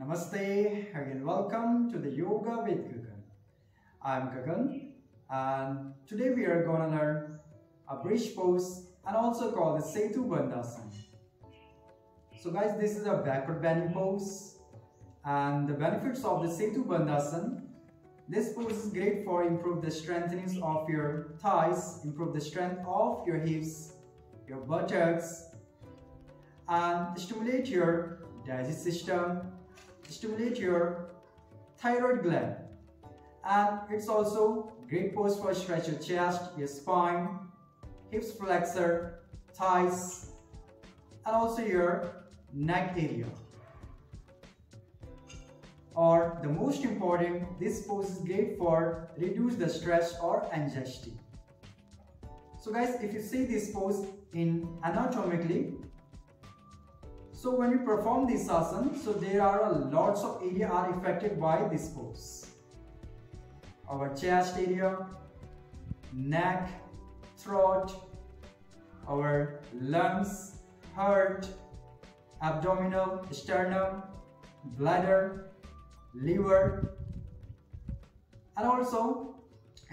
Namaste, again welcome to the Yoga with Gagan. I'm Gagan and today we are going to learn a bridge pose and also called the Setu Bandhasana. So guys, this is a backward bending pose and the benefits of the Setu Bandhasana. This pose is great for improve the strengthening of your thighs, improve the strength of your hips, your buttocks and stimulate your digestive system, stimulate your thyroid gland and it's also great pose for stretch your chest, your spine, hips flexor, thighs and also your neck area. Or the most important, this pose is great for reduce the stress or anxiety. So guys, if you see this pose in anatomically, so when you perform this asana, so there are lots of area are affected by this pose. Our chest area, neck, throat, our lungs, heart, abdominal, sternum, bladder, liver, and also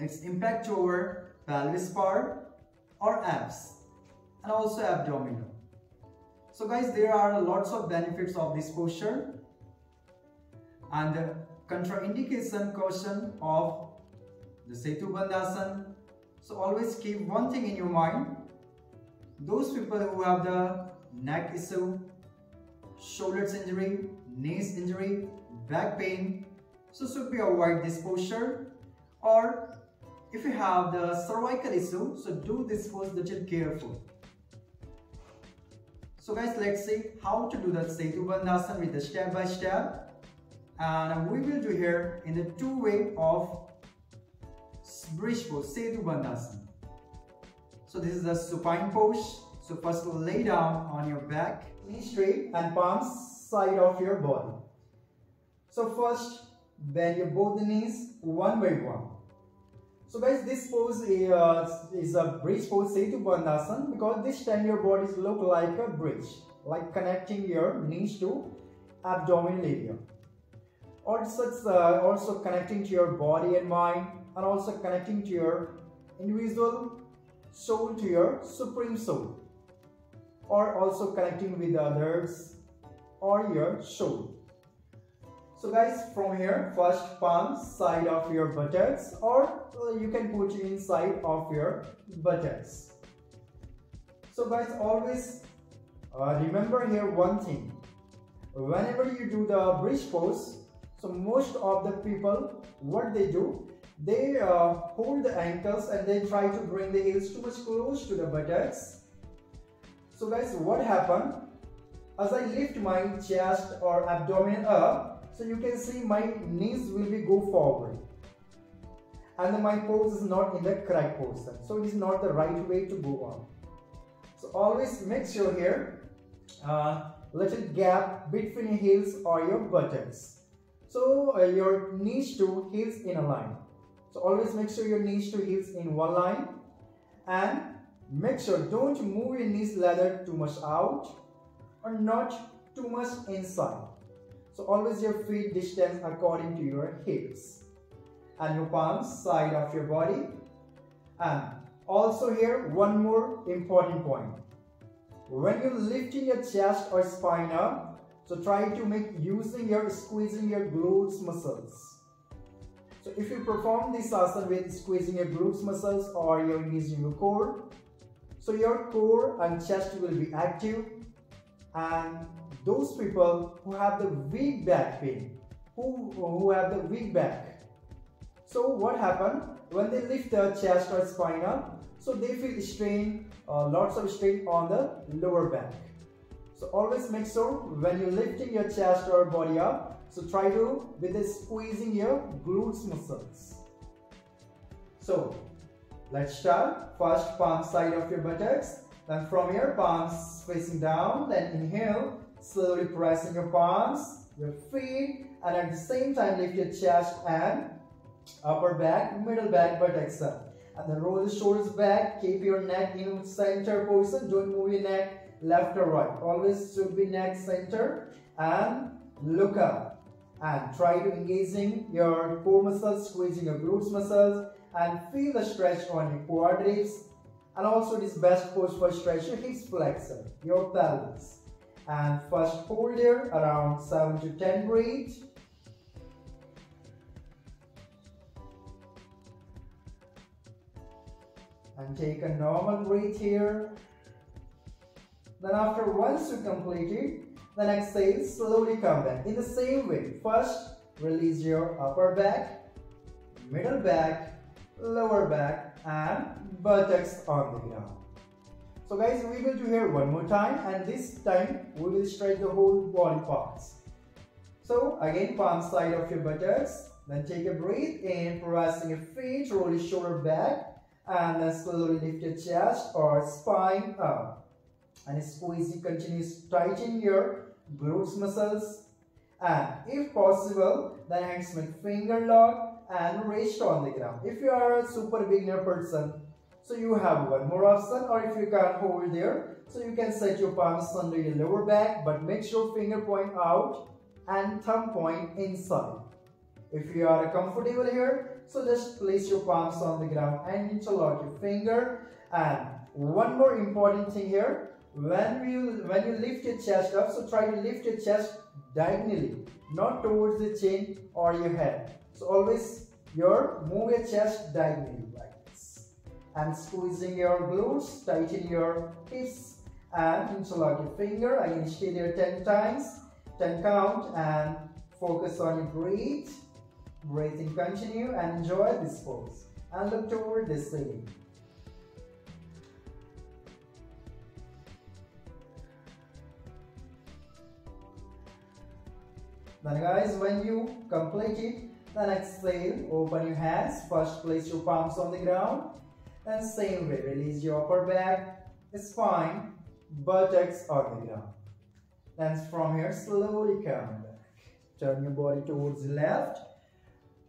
its impact to our pelvis part or abs and also abdominal. So guys, there are lots of benefits of this posture and the contraindication caution of the Setu Bandhasan. So always keep one thing in your mind. Those people who have the neck issue, shoulders injury, knees injury, back pain, so should be avoid this posture or if you have the cervical issue, so do this pose little careful. So guys, let's see how to do the Setu Bandhasana with the step by step. And we will do here in the two way of bridge pose, Setu Bandhasana. So this is the supine pose. So first lay down on your back, knees straight and palms side of your body. So first bend your both the knees one by one. So guys, this pose is, uh, is a bridge pose Setu Bandhasan because this time your body look like a bridge, like connecting your knees to abdominal area. Also, uh, also connecting to your body and mind and also connecting to your individual soul to your supreme soul or also connecting with others or your soul. So guys, from here, first palm side of your buttocks or uh, you can put inside of your buttocks. So guys, always uh, remember here one thing. Whenever you do the bridge pose, so most of the people, what they do, they uh, hold the ankles and they try to bring the heels too much close to the buttocks. So guys, what happened? As I lift my chest or abdomen up, so you can see my knees will be go forward. And my pose is not in the correct position. So it is not the right way to go on. So always make sure here, uh, little gap between your heels or your buttocks. So uh, your knees to heels in a line. So always make sure your knees to heels in one line. And make sure don't move your knees ladder too much out or not too much inside. So always your feet distance according to your hips and your palms side of your body. And also here one more important point. When you're lifting your chest or spine up, so try to make using your squeezing your glutes muscles. So if you perform this asana with squeezing your glutes muscles or you're using your core, so your core and chest will be active and those people who have the weak back pain, who, who have the weak back. So what happened when they lift their chest or spine up? So they feel strain, uh, lots of strain on the lower back. So always make sure when you're lifting your chest or body up, so try to with the squeezing your glutes muscles. So let's start. First palm side of your buttocks. Then from your palms facing down. Then inhale slowly pressing your palms, your feet, and at the same time lift your chest and upper back, middle back, buttocks up. And then roll the shoulders back, keep your neck in center position, don't move your neck left or right. Always should be neck center and look up. and try to engaging your core muscles, squeezing your glutes muscles and feel the stretch on your quadriceps and also this best pose for stretch your hips flexor, your pelvis. And first hold here around 7 to 10 breath. And take a normal breath here. Then after once you complete it, then exhale, slowly come back. In the same way, first release your upper back, middle back, lower back and buttocks on the ground. So guys, we will do here one more time and this time we will stretch the whole body parts. So again, palm side of your buttocks, then take a breath in, pressing your feet, roll your shoulder back and then slowly lift your chest or spine up. And squeeze, you continue tighten your glutes muscles and if possible then hands make finger lock and rest on the ground if you are a super beginner person so you have one more option or if you can't hold there so you can set your palms under your lower back but make sure finger point out and thumb point inside. If you are comfortable here so just place your palms on the ground and interlock your finger. And one more important thing here when you when you lift your chest up so try to lift your chest diagonally not towards the chin or your head. So always your move your chest diagonally and squeezing your glutes tighten your hips and interlock your finger again stay there 10 times 10 count and focus on your breathe breathing continue and enjoy this pose and look toward the ceiling Then guys, when you complete it, then exhale, open your hands. First place your palms on the ground. Then same way, release your upper back, spine, buttocks on the ground. Then from here, slowly come back. Turn your body towards the left.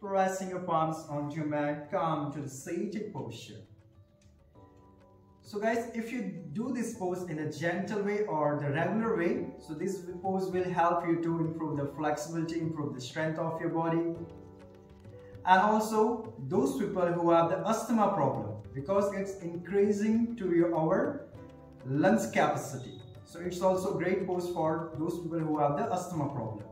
Pressing your palms onto your mat, come to the seated posture. So guys, if you do this pose in a gentle way or the regular way, so this pose will help you to improve the flexibility, improve the strength of your body. And also those people who have the asthma problem because it's increasing to your our lungs capacity. So it's also great pose for those people who have the asthma problem.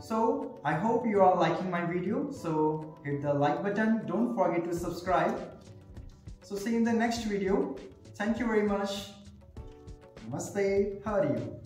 So I hope you are liking my video. So hit the like button. Don't forget to subscribe so see you in the next video. Thank you very much. Namaste. How are you?